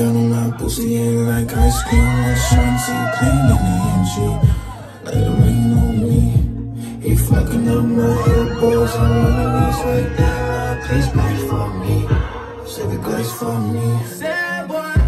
down on my pussy and like ice cream and shanty Playing in the energy. Like it rain on me He fucking up my head boys. I'm on the right there Please pray for me Save the grace for me Say what?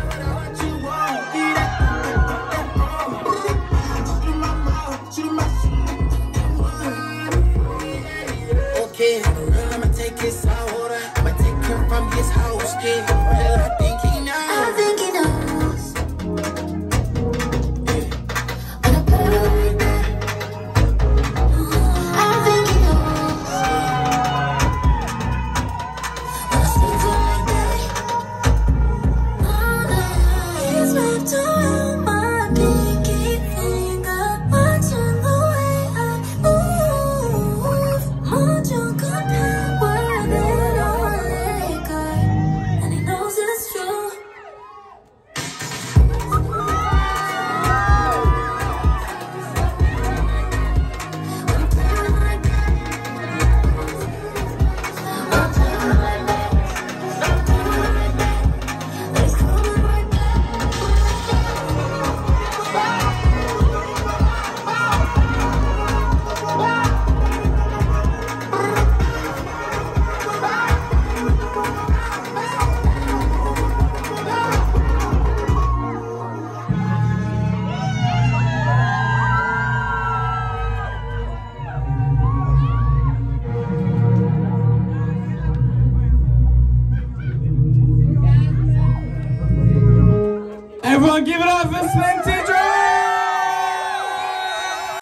I'ma give it up for Sminty Drop.